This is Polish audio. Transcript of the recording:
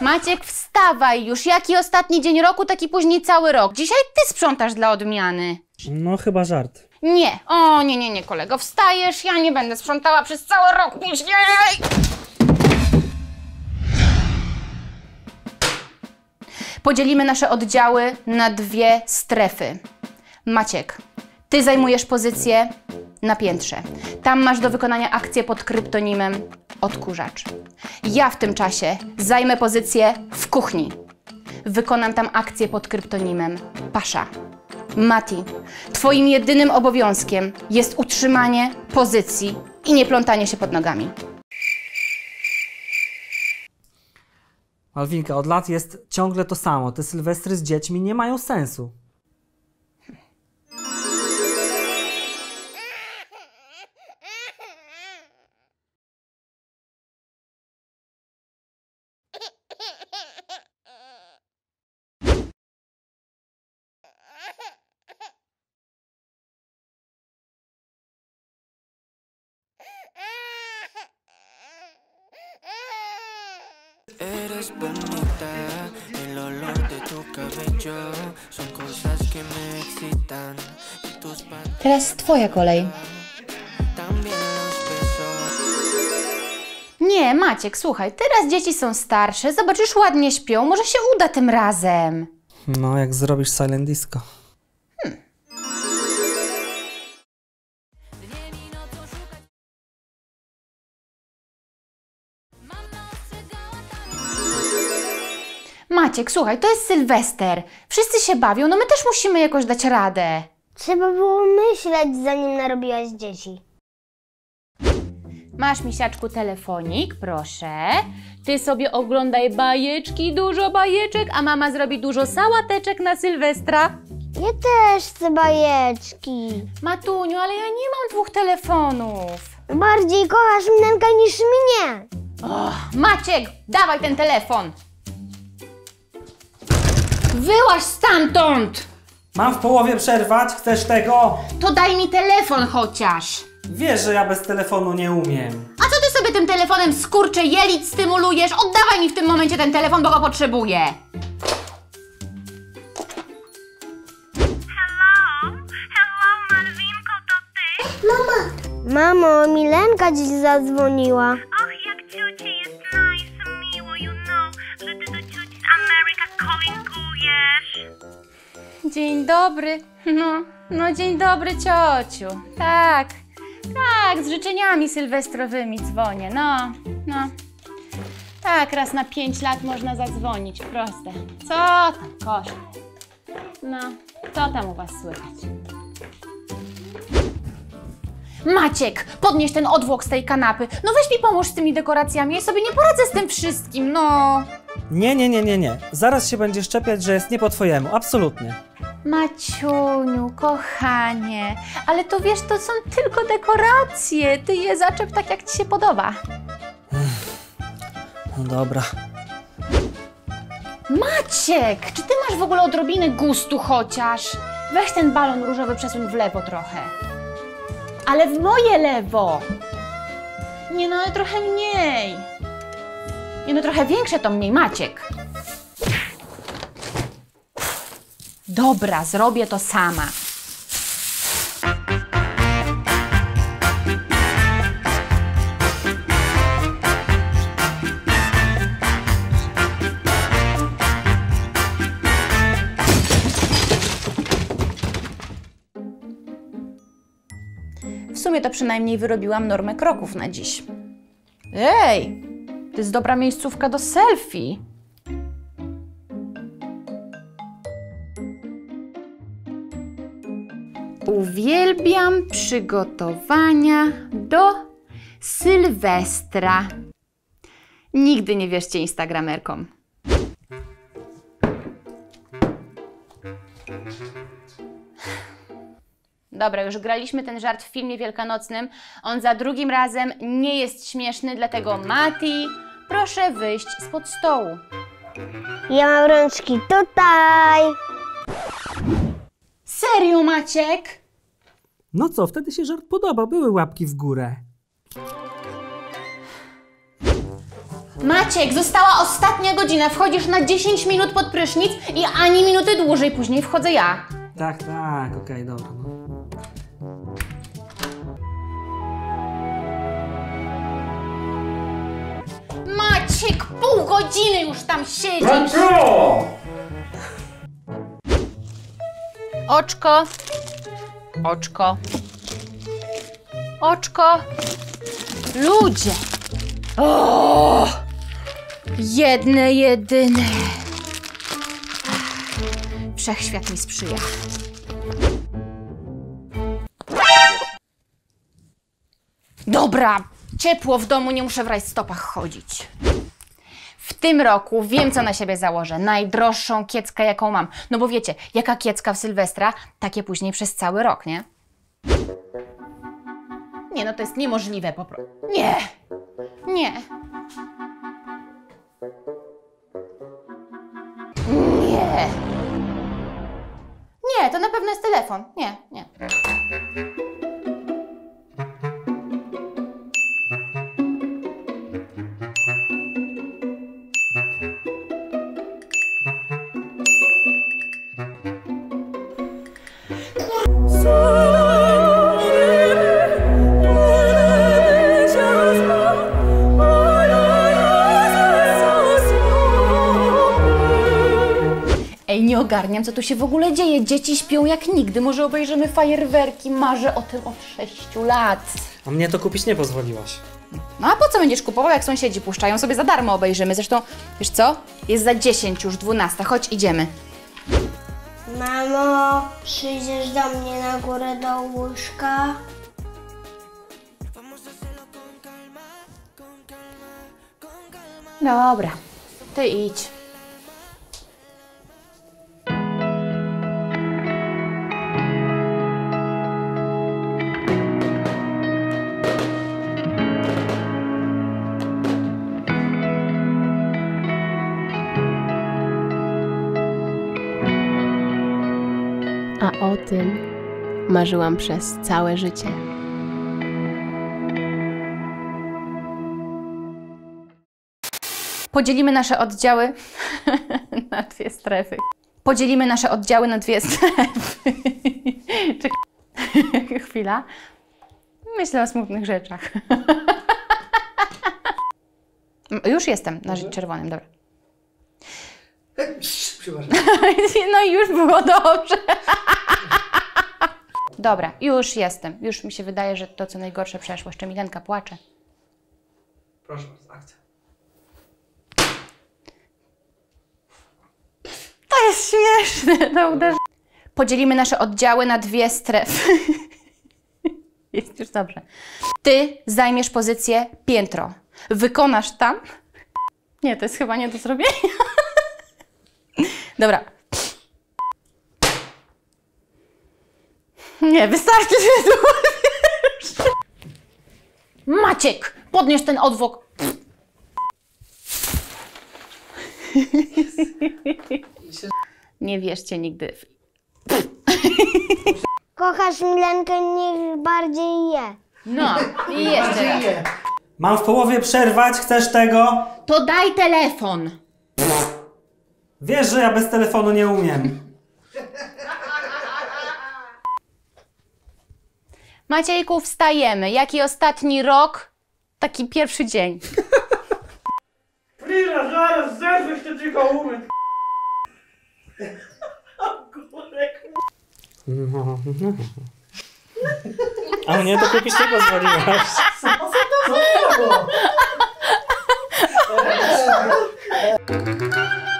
Maciek, wstawaj już. Jaki ostatni dzień roku, taki później cały rok. Dzisiaj ty sprzątasz dla odmiany. No chyba żart. Nie, o nie, nie, nie, kolego. Wstajesz, ja nie będę sprzątała przez cały rok później. Podzielimy nasze oddziały na dwie strefy. Maciek, ty zajmujesz pozycję na piętrze. Tam masz do wykonania akcję pod kryptonimem odkurzacz. Ja w tym czasie zajmę pozycję w kuchni. Wykonam tam akcję pod kryptonimem Pasza. Mati, twoim jedynym obowiązkiem jest utrzymanie pozycji i nie plątanie się pod nogami. Malwinka, od lat jest ciągle to samo. Te sylwestry z dziećmi nie mają sensu. Eres bonita, el olor de tu cabello son cosas que me excitan. Y tus Teraz twoja kolej. también los besos. Nie, Maciek, słuchaj, teraz dzieci są starsze, zobaczysz, ładnie śpią, może się uda tym razem. No, jak zrobisz silent disco. Maciek, słuchaj, to jest Sylwester. Wszyscy się bawią, no my też musimy jakoś dać radę. Trzeba było myśleć, zanim narobiłaś dzieci. Masz, misiaczku, telefonik, proszę. Ty sobie oglądaj bajeczki, dużo bajeczek, a mama zrobi dużo sałateczek na Sylwestra. Ja też chcę bajeczki. Matuniu, ale ja nie mam dwóch telefonów. Bardziej kochasz Minenka niż mnie. Maciek, dawaj ten telefon. Wyłaź stamtąd! Mam w połowie przerwać? Chcesz tego? To daj mi telefon chociaż. Wiesz, że ja bez telefonu nie umiem. A co ty sobie tym telefonem skurcze jelit stymulujesz? Oddawaj mi w tym momencie ten telefon, bo go potrzebuję. Mamo, Milenka dziś zadzwoniła. Dzień dobry. No, no dzień dobry ciociu. Tak, tak, z życzeniami sylwestrowymi dzwonię. No, no. Tak, raz na pięć lat można zadzwonić, proste. Co tam, kosz? No, co tam u was słychać? Maciek, podnieś ten odwłok z tej kanapy. No weź mi pomóż z tymi dekoracjami, ja sobie nie poradzę z tym wszystkim, no. Nie, nie, nie, nie, nie. Zaraz się będziesz czepiać, że jest nie po twojemu. Absolutnie. Maciuniu, kochanie, ale to wiesz, to są tylko dekoracje. Ty je zaczep tak, jak ci się podoba. No dobra. Maciek, czy ty masz w ogóle odrobinę gustu chociaż? Weź ten balon różowy, przesuń w lewo trochę. Ale w moje lewo. Nie no, ale trochę mniej. Nie no, trochę większe to mniej, Maciek. Dobra, zrobię to sama. W sumie to przynajmniej wyrobiłam normę kroków na dziś. Ej, to jest dobra miejscówka do selfie. Uwielbiam przygotowania do Sylwestra. Nigdy nie wierzcie Instagramerkom. Dobra, już graliśmy ten żart w filmie wielkanocnym. On za drugim razem nie jest śmieszny, dlatego Mati, proszę wyjść spod stołu. Ja mam rączki tutaj. Serio, Maciek? No co, wtedy się żart podoba. Były łapki w górę. Maciek, została ostatnia godzina. Wchodzisz na 10 minut pod prysznic i ani minuty dłużej. Później wchodzę ja. Tak, tak, okej, dobra. No. Maciek, pół godziny już tam siedzisz. Oczko. Oczko. Oczko. Ludzie. O! Jedne, jedyne. Wszechświat mi sprzyja. Dobra, ciepło w domu, nie muszę w rajstopach chodzić. Tym roku wiem, co na siebie założę. Najdroższą kieckę, jaką mam. No bo wiecie, jaka kiecka w Sylwestra, takie później przez cały rok, nie? Nie, no to jest niemożliwe po prostu. Nie! Nie! Nie! Nie, to na pewno jest telefon. Nie, ogarniam, co tu się w ogóle dzieje. Dzieci śpią jak nigdy. Może obejrzymy fajerwerki. Marzę o tym od 6 lat. A mnie to kupić nie pozwoliłaś. No a po co będziesz kupował, jak sąsiedzi puszczają? Sobie za darmo obejrzymy. Zresztą, wiesz co? Jest za 10 już, 12. Chodź, idziemy. Mamo, przyjdziesz do mnie na górę do łóżka? Dobra, ty idź. O tym marzyłam przez całe życie. Podzielimy nasze oddziały na dwie strefy. Podzielimy nasze oddziały na dwie strefy. Czekaj. Chwila. Myślę o smutnych rzeczach. Już jestem na czerwonym, dobra. No i już było dobrze. Dobra, już jestem. Już mi się wydaje, że to co najgorsze przeszło. Jeszcze Milenka płacze. Proszę bardzo, akcja. To jest śmieszne, to uderzy. Podzielimy nasze oddziały na dwie strefy. Jest już dobrze. Ty zajmiesz pozycję piętro. Wykonasz tam. Nie, to jest chyba nie do zrobienia. Dobra. Nie, wystarczy, że tu Maciek, podnieś ten odwłok. Nie wierzcie nigdy. Kochasz Milenkę, niech bardziej je. No, i jeszcze raz. Mam w połowie przerwać, chcesz tego? To daj telefon. Wiesz, że ja bez telefonu nie umiem. Maciejku, wstajemy. Jaki ostatni rok, taki pierwszy dzień. Frida, zaraz zerwę się tylko umyć. A mnie to kupić nie pozwoliłaś. Co to było?